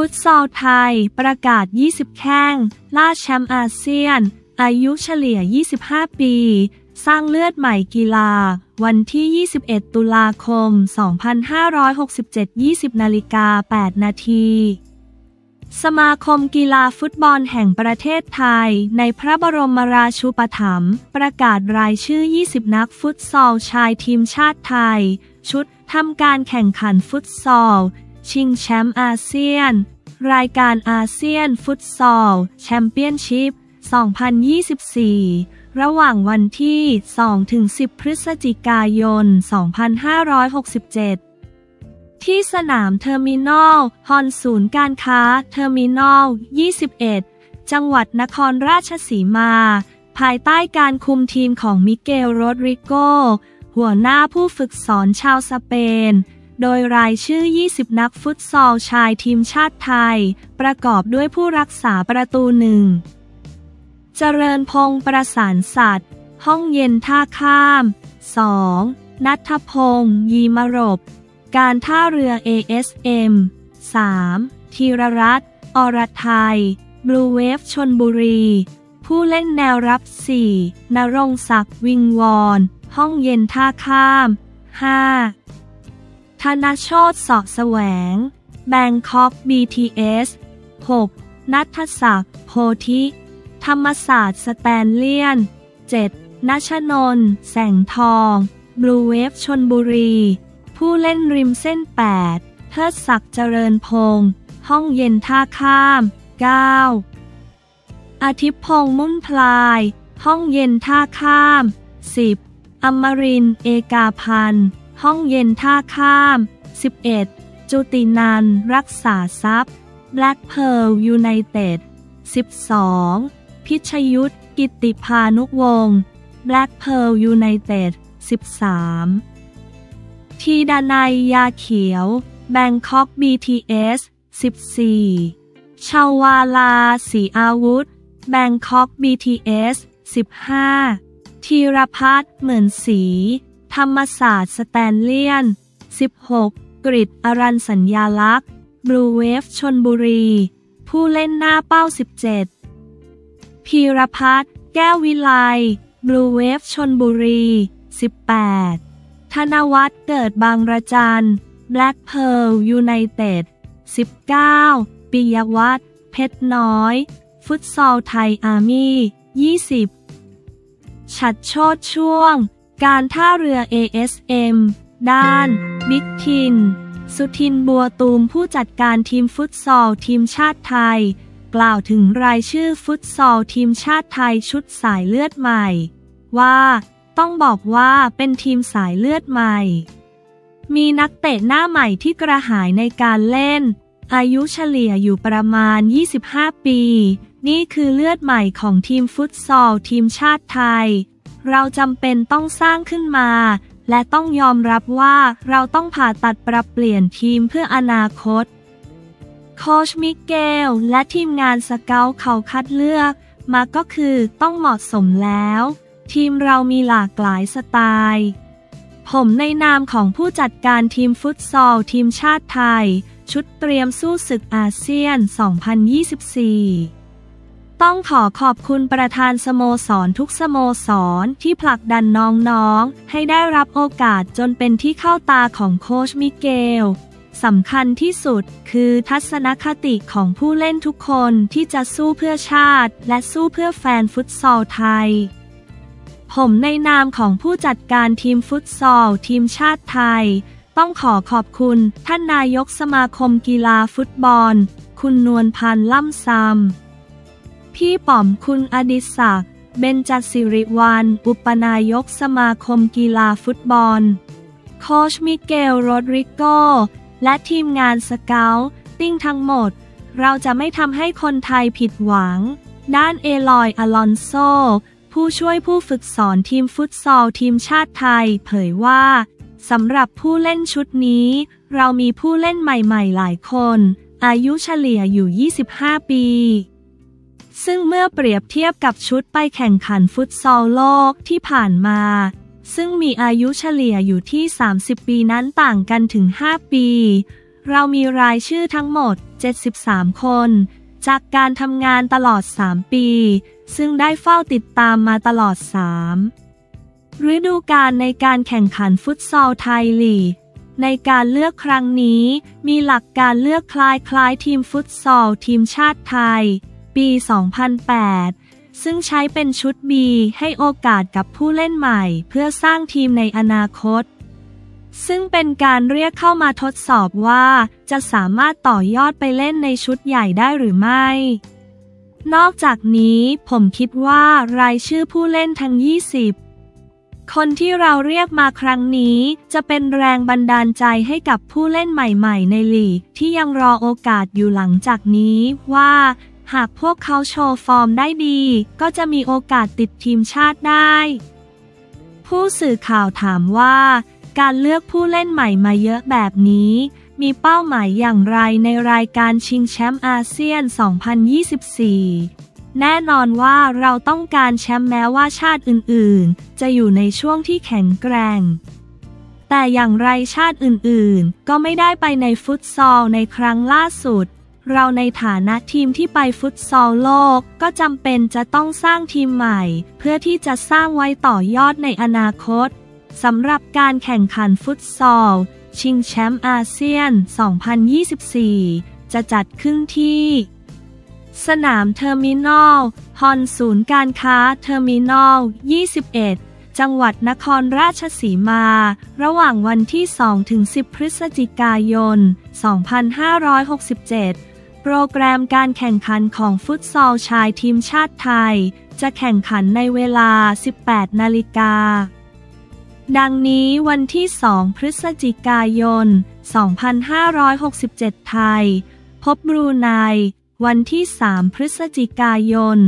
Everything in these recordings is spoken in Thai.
ฟุตซอลไทย ประกาศ 20 แข้ง ล่าแชมป์อาเซียน อายุเฉลี่ย 25 ปี สร้างเลือดใหม่กีฬา วันที่ 21 ตุลาคม 2567 20นาฬิกา 8 นาทีสมาคมกีฬาฟุตบอลแห่งประเทศไทย ในพระบรมราชูปถัมภ์ประกาศรายชื่อ 20 นักฟุตซอลชายทีมชาติไทย ชุดทำการแข่งขันฟุตซอล ชิงแชมป์อาเซียน รายการ ASEAN Futsal Championship 2024 ระหว่างวันที่ 2-10 พฤศจิกายน 2567ที่สนามเทอร์มินอลฮอลล์ศูนย์การค้าเทอร์มินอล 21 จังหวัดนครราชสีมา ภายใต้การคุมทีมของมิเกลโรดริโก หัวหน้าผู้ฝึกสอนชาวสเปน โดยรายชื่อ 20 นักฟุตซอลชายทีมชาติไทย ประกอบด้วยผู้รักษาประตูหนึ่ง เจริญพงศ์ประสานสัตว์ ห้องเย็นท่าข้าม 2. นัทพงศ์ยีมรบ การท่าเรือ ASM 3. ธีรรัตน์อรไทย บลูเวฟชนบุรี ผู้เล่นแนวรับ 4. นรงศักดิ์วิงวอน ห้องเย็นท่าข้าม 5. ธนโชตสอแสวง แบงคอก BTS 6. นัทศักดิ์โพธิ ธรรมศาสตร์สแตลเลียน 7. นัชนน แสงทอง บลูเวฟชนบุรี ผู้เล่นริมเส้น 8 เทิดศักดิ์เจริญพงศ์ห้องเย็นท่าข้าม 9. อาทิตย์พงศ์มุ่นพลาย ห้องเย็นท่าข้าม 10. อมรินเอกาพันธ์ ห้องเย็นท่าข้าม 11. จุตินันรักษาทรัพย์ Black Pearl United 12. พิชยุทธกิติพานุวงศ์ Black Pearl United 13 ทีดานายยาเขียวแบงคอก BTS 14 ชาวาลาสีอาวุธ แบงคอก BTS 15ทีรพัฒน์เหมือนสี ธรรมศาสตร์สแตนเลียน 16 กริดอรันสัญญาลักษ์บลูเวฟชนบุรี ผู้เล่นหน้าเป้า 17 พีรพัฒน์แก้ววิไลบลูเวฟชนบุรี 18 ธนวัฒน์เกิดบางระจัน Black Pearl United 19 ปิยวัฒน์เพชรน้อย ฟุตซอลไทยอาร์มี่ 20 ฉัดโชดช่วง การท่าเรือ ASM ด้าน บิ๊กทิน สุทินบัวตูมผู้จัดการทีมฟุตซอลทีมชาติไทย กล่าวถึงรายชื่อฟุตซอลทีมชาติไทยชุดสายเลือดใหม่ ว่า ต้องบอกว่าเป็นทีมสายเลือดใหม่ มีนักเตะหน้าใหม่ที่กระหายในการเล่น อายุเฉลี่ยอยู่ประมาณ 25 ปี นี่คือเลือดใหม่ของทีมฟุตซอลทีมชาติไทย เราจำเป็นต้องสร้างขึ้นมา และต้องยอมรับว่าเราต้องผ่าตัดปรับเปลี่ยนทีมเพื่ออนาคต โค้ชมิเกลและทีมงาน scout เขาคัดเลือกมาก็คือต้องเหมาะสมแล้ว ทีมเรามีหลากหลายสไตล์ ผมในนามของผู้จัดการทีมฟุตซอลทีมชาติไทย ชุดเตรียมสู้ศึกอาเซียน 2024 ต้องขอขอบคุณประธานสโมสรทุกสโมสรที่ผลักดันน้องๆ ให้ได้รับโอกาสจนเป็นที่เข้าตาของโค้ชมิเกลสำคัญที่สุดคือทัศนคติของผู้เล่นทุกคนที่จะสู้เพื่อชาติ และสู้เพื่อแฟนฟุตซอลไทย ผมในนามของผู้จัดการทีมฟุตซอล ทีมชาติไทย ต้องขอขอบคุณท่านนายกสมาคมกีฬาฟุตบอล คุณนวลพันธ์ล่ำซำ พี่ป๋อมคุณอดิศักดิ์เบญจสิริวัลอุปนายกสมาคมกีฬาฟุตบอล โค้ชมิเกลโรดริโก และทีมงาน scouting ทั้งหมด เราจะไม่ทำให้คนไทยผิดหวัง ด้านเอลอยอลอนโซ ผู้ช่วยผู้ฝึกสอนทีมฟุตซอลทีมชาติไทย เผยว่าสำหรับผู้เล่นชุดนี้ เรามีผู้เล่นใหม่ ๆ หลายคน อายุเฉลี่ยอยู่ 25 ปี ซึ่งเมื่อเปรียบเทียบกับชุดไปแข่งขันฟุตซอลโลกที่ผ่านมา ซึ่งมีอายุเฉลี่ยอยู่ที่ 30 ปีนั้นต่างกันถึง 5 ปี เรามีรายชื่อทั้งหมด 73 คน จากการทำงานตลอด 3 ปี ซึ่งได้เฝ้าติดตามมาตลอด 3 ฤดูกาลในการแข่งขันฟุตซอลไทยลีกในการเลือกครั้งนี้มีหลักการเลือกคล้ายคลายทีมฟุตซอลทีมชาติไทย ปี 2008 ซึ่งใช้เป็นชุด B ให้โอกาสกับผู้เล่นใหม่เพื่อสร้างทีมในอนาคต ซึ่งเป็นการเรียกเข้ามาทดสอบว่า จะสามารถต่อยอดไปเล่นในชุดใหญ่ได้หรือไม่ นอกจากนี้ผมคิดว่ารายชื่อผู้เล่นทั้ง 20คนที่เราเรียกมาครั้งนี้จะเป็นแรงบันดาลใจให้กับผู้เล่นใหม่ ๆ ในลีกที่ยังรอโอกาสอยู่หลังจากนี้ว่า หากพวกเขาโชว์ฟอร์มได้ดี ก็จะมีโอกาสติดทีมชาติได้ ผู้สื่อข่าวถามว่า การเลือกผู้เล่นใหม่มาเยอะแบบนี้ มีเป้าหมายอย่างไรในรายการชิงแชมป์อาเซียน 2024 แน่นอนว่าเราต้องการแชมป์แม้ว่าชาติอื่น ๆ จะอยู่ในช่วงที่แข็งแกร่ง แต่อย่างไรชาติอื่น ๆ ก็ไม่ได้ไปในฟุตซอลในครั้งล่าสุด เราในฐานะทีมที่ไปฟุตซอลโลก ก็จำเป็นจะต้องสร้างทีมใหม่ เพื่อที่จะสร้างไว้ต่อยอดในอนาคตสำหรับการแข่งขันฟุตซอล ชิงแชมป์อาเซียน 2024 จะจัดขึ้นที่ สนามเทอร์มินอลฮอลล์ศูนย์การค้าเทอร์มินอล 21จังหวัดนครราชสีมา ระหว่างวันที่ 2-10 พฤศจิกายน 2567 โปรแกรมการแข่งขันของฟุตซอลชายทีมชาติไทย จะแข่งขันในเวลา 18 นาฬิกา ดังนี้วันที่ 2 พฤศจิกายน 2567 ไทย พบบรูไน วันที่ 3 พฤศจิกายน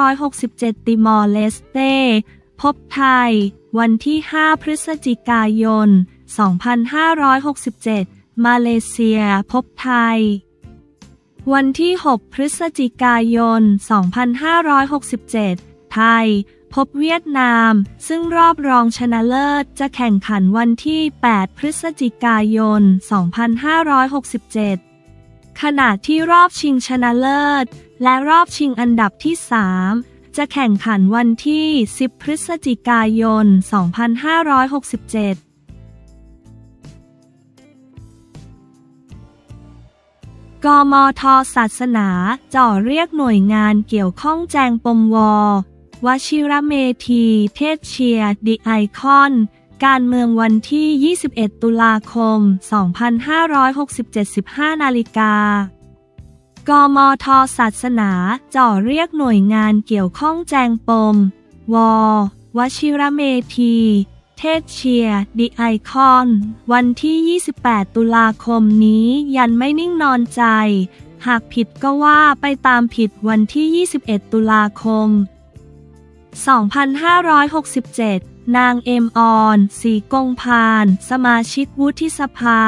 2567 ติมอร์เลสเตพบไทย วันที่ 5 พฤศจิกายน 2567 มาเลเซีย พบไทย วันที่ 6 พฤศจิกายน 2567 ไทย พบเวียดนาม ซึ่งรอบรองชนะเลิศจะแข่งขันวันที่ 8 พฤศจิกายน 2567 ขณะที่รอบชิงชนะเลิศ และรอบชิงอันดับที่ 3 จะแข่งขันวันที่ 10 พฤศจิกายน 2567 กมทศาสนาจ่อเรียกหน่วยงานเกี่ยวข้องแจงปมววชิระเมธี เทศเชียดิไอคอน การเมืองวันที่ 21 ตุลาคม 2567 15นาฬิกากมทศาสนาจ่อเรียกหน่วยงานเกี่ยวข้องแจงปม ววชิระเมธี เทศเชียร์ดิไอคอนวันที่ 28 ตุลาคมนี้ยันไม่นิ่งนอนใจ หากผิดก็ว่าไปตามผิดวันที่ 21 ตุลาคม 2567 นางเอ็มออนสีกงพาน สมาชิกวุฒิสภา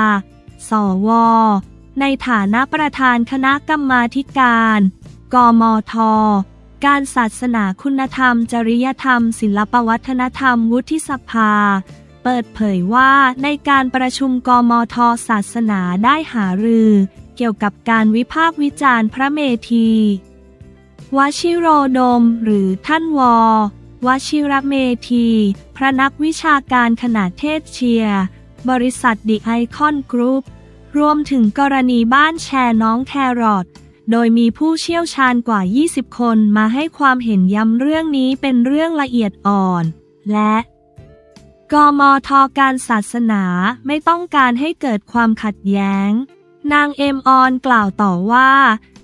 สว ในฐานะประธานคณะกรรมาธิการ กมท การศาสนาคุณธรรม จริยธรรม ศิลปวัฒนธรรม วุฒิสภา เปิดเผยว่าในการประชุมกมทศาสนาได้หารือ เกี่ยวกับการวิพากษ์วิจารณ์พระเมธีวชิโรดม หรือท่านวอวชิระเมธี พระนักวิชาการขนาดเทศเชีย บริษัทดิไอคอนกรุ๊ป รวมถึงกรณีบ้านแชร์น้องแครอท โดยมีผู้เชี่ยวชาญกว่า 20 คนมาให้ความเห็นย้ำเรื่องนี้เป็นเรื่องละเอียดอ่อน และกมทการศาสนาไม่ต้องการให้เกิดความขัดแย้ง นางเอ็มออนกล่าวต่อว่า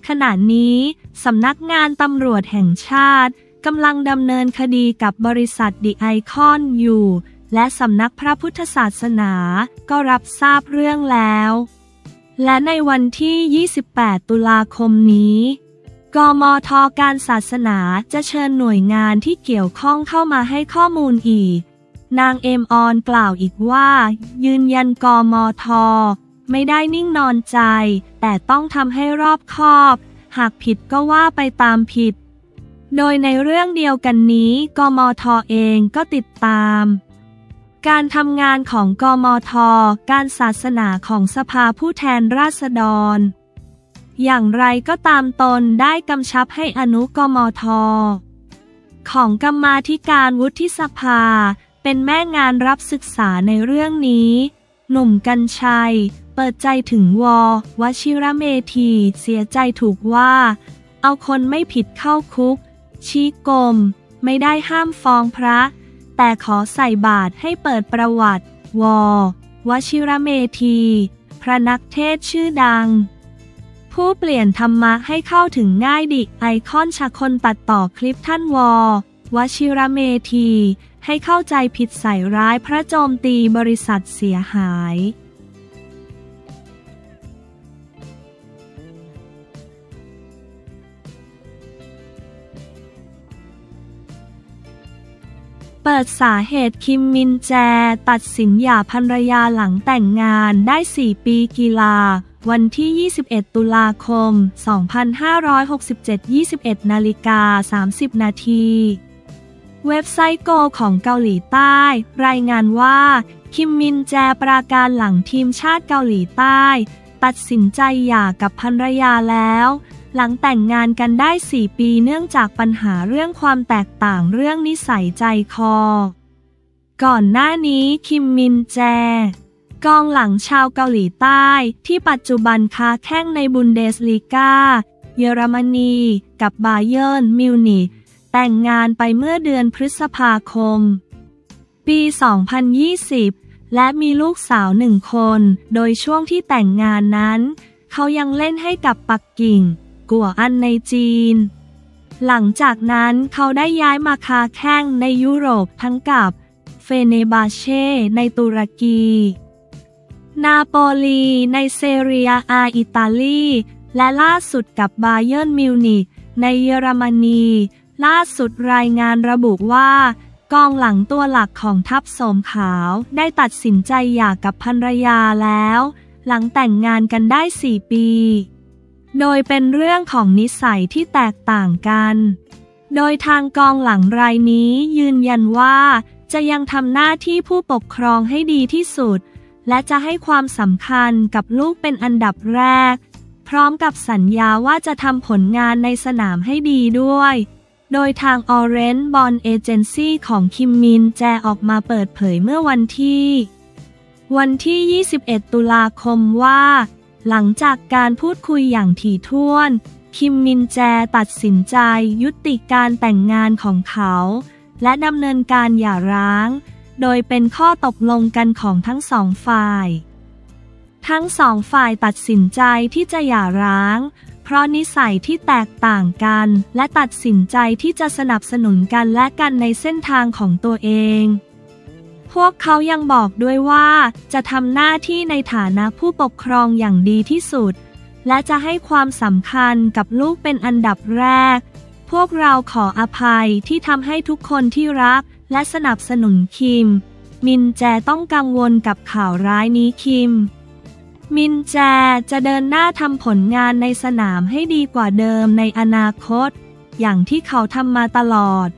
ขณะนี้สำนักงานตำรวจแห่งชาติกำลังดำเนินคดีกับบริษัทดิไอคอนอยู่ และสำนักพระพุทธศาสนาก็รับทราบเรื่องแล้ว และในวันที่ 28 ตุลาคมนี้ กมทการศาสนาจะเชิญหน่วยงานที่เกี่ยวข้องเข้ามาให้ข้อมูลอีก นางเอมออนกล่าวอีกว่า ยืนยันกมท ไม่ได้นิ่งนอนใจ แต่ต้องทำให้รอบคอบ หากผิดก็ว่าไปตามผิด โดยในเรื่องเดียวกันนี้ กมทเองก็ติดตาม การทำงานของกมท การศาสนาของสภาผู้แทนราษฎร อย่างไรก็ตามตนได้กำชับให้อนุกมท ของกรรมาธิการวุฒิสภา เป็นแม่งานรับศึกษาในเรื่องนี้ หนุ่มกัญชัย เปิดใจถึงววชิระเมธีเสียใจถูกว่า เอาคนไม่ผิดเข้าคุก ชี้กรมไม่ได้ห้ามฟ้องพระ แต่ขอใส่บาตรให้เปิดประวัติ ว วชิระเมธี พระนักเทศชื่อดัง ผู้เปลี่ยนธรรมะให้เข้าถึงง่ายดิไอคอนชาคนตัดต่อคลิปท่านว วชิระเมธี ให้เข้าใจผิดใส่ร้ายพระโจมตีบริษัทเสียหาย ปิดสาเหตุคิมมินแจ ตัดสินหย่าภรรยาหลังแต่งงานได้ 4 ปีกีฬา วันที่ 21 ตุลาคม 2567 21 นาฬิกา 30 นาทีเว็บไซต์โกของเกาหลีใต้ รายงานว่า คิมมินแจปราการหลังทีมชาติเกาหลีใต้ ตัดสินใจหย่ากับภรรยาแล้ว หลังแต่งงานกันได้ 4 ปีเนื่องจากปัญหาเรื่องความแตกต่างเรื่องนิสัยใจคอ ก่อนหน้านี้คิมมินแจ กองหลังชาวเกาหลีใต้ ที่ปัจจุบันค้าแข้งในบุนเดสลีกาเยอรมนี กับบาเยิร์นมิวนิกแต่งงานไปเมื่อเดือนพฤษภาคม ปี 2020 และมีลูกสาวหนึ่งคน โดยช่วงที่แต่งงานนั้น เขายังเล่นให้กับปักกิ่ง กัวอันในจีน หลังจากนั้นเขาได้ย้ายมาค้าแข้งในยุโรปทั้งกับเฟเนบาเช่ในตุรกี นาโปลีในเซเรียอาอิตาลี และล่าสุดกับบาเยิร์นมิวนิกในเยอรมนี ล่าสุดรายงานระบุว่ากองหลังตัวหลักของทัพโสมขาวได้ตัดสินใจหย่ากับภรรยาแล้ว หลังแต่งงานกันได้4ปี โดยเป็นเรื่องของนิสัยที่แตกต่างกัน โดยทางกองหลังรายนี้ยืนยันว่า จะยังทำหน้าที่ผู้ปกครองให้ดีที่สุด และจะให้ความสำคัญกับลูกเป็นอันดับแรก พร้อมกับสัญญาว่าจะทำผลงานในสนามให้ดีด้วย โดยทาง Orange Bond Agency ของคิมมินแจออกมาเปิดเผยเมื่อวันที่ วันที่ 21 ตุลาคมว่า หลังจากการพูดคุยอย่างถี่ถ้วน คิมมินแจตัดสินใจยุติการแต่งงานของเขา และดำเนินการหย่าร้าง โดยเป็นข้อตกลงกันของทั้งสองฝ่าย ทั้งสองฝ่ายตัดสินใจที่จะหย่าร้าง เพราะนิสัยที่แตกต่างกัน และตัดสินใจที่จะสนับสนุนกันและกันในเส้นทางของตัวเอง พวกเขายังบอกด้วยว่า จะทำหน้าที่ในฐานะผู้ปกครองอย่างดีที่สุด และจะให้ความสำคัญกับลูกเป็นอันดับแรก พวกเราขออภัยที่ทำให้ทุกคนที่รักและสนับสนุนคิม มินแจต้องกังวลกับข่าวร้ายนี้คิม มินแจจะเดินหน้าทำผลงานในสนามให้ดีกว่าเดิมในอนาคต อย่างที่เขาทำมาตลอด